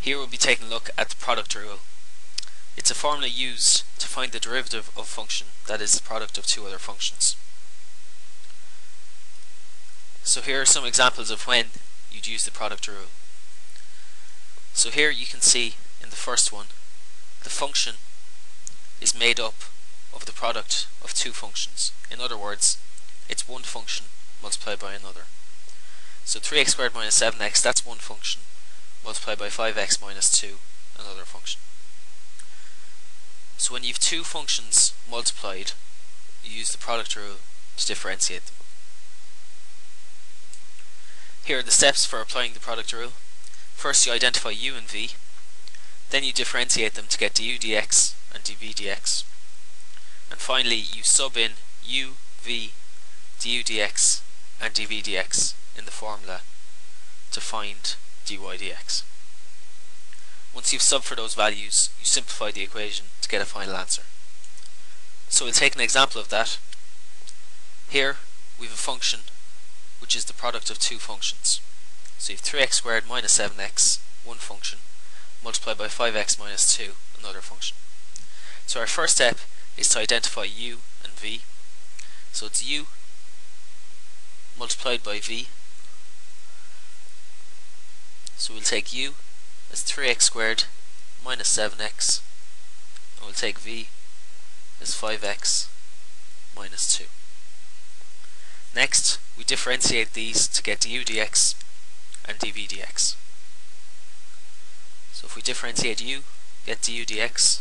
Here we'll be taking a look at the product rule. It's a formula used to find the derivative of a function that is the product of two other functions. So here are some examples of when you'd use the product rule. So here you can see in the first one the function is made up of the product of two functions. In other words, it's one function multiplied by another. So 3x squared minus 7x, that's one function, multiplied by 5x minus 2, another function. So when you have two functions multiplied, you use the product rule to differentiate them. Here are the steps for applying the product rule. First you identify u and v, then you differentiate them to get du dx and dv dx, and finally you sub in u, v, du dx and dv dx in the formula to find dy dx. Once you've subbed for those values, you simplify the equation to get a final answer. So we'll take an example of that. Here we have a function which is the product of two functions. So you have 3x squared minus 7x, one function, multiplied by 5x minus 2, another function. So our first step is to identify u and v. So it's u multiplied by v. So we'll take u as 3x squared minus 7x and we'll take v as 5x minus 2. Next, we differentiate these to get du dx and dv dx. So if we differentiate u, get du dx,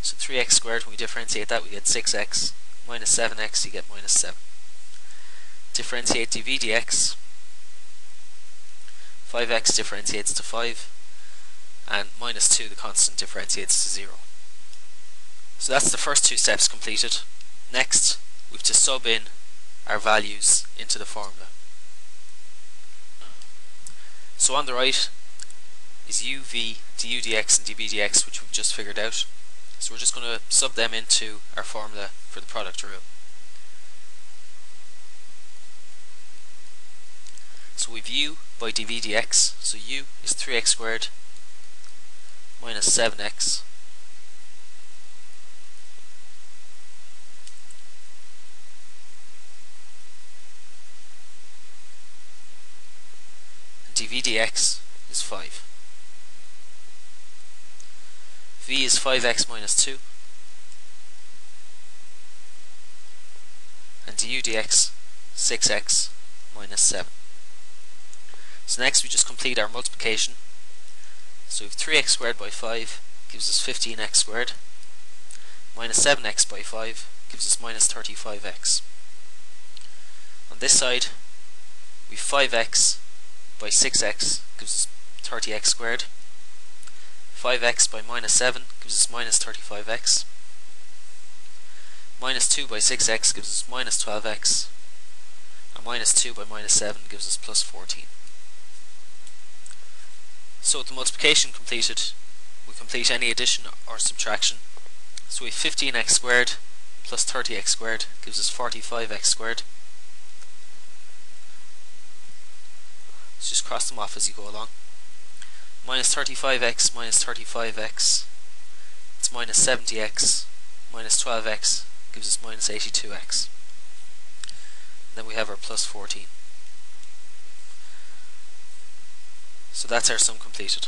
so 3x squared, when we differentiate that, we get 6x, minus 7x, you get minus 7. Differentiate dv dx, 5x differentiates to 5, and minus 2, the constant, differentiates to 0. So that's the first two steps completed. Next, we have to sub in our values into the formula. So on the right is u, v, du dx and dv dx which we've just figured out. So we're just going to sub them into our formula for the product rule. So we've u by dv dx, so u is 3x squared minus 7x dv dx is 5. v is 5x minus 2 and du dx 6x minus 7. So next we just complete our multiplication. So we have 3x squared by 5 gives us 15x squared minus 7x by 5 gives us minus 35x. On this side we have 5x by 6x gives us 30x squared. 5x by minus 7 gives us minus 35x. Minus 2 by 6x gives us minus 12x. And minus 2 by minus 7 gives us plus 14. So with the multiplication completed, we complete any addition or subtraction. So we have 15x squared plus 30x squared gives us 45x squared. Let's just cross them off as you go along. Minus 35x minus 35x. It's minus 70x minus 12x gives us minus 82x. Then we have our plus 14. So that's our sum completed.